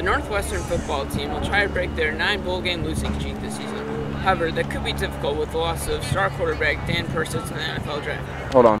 The Northwestern football team will try to break their nine bowl game losing streak this season. However, that could be difficult with the loss of star quarterback Dan Persa in the NFL draft. Hold on.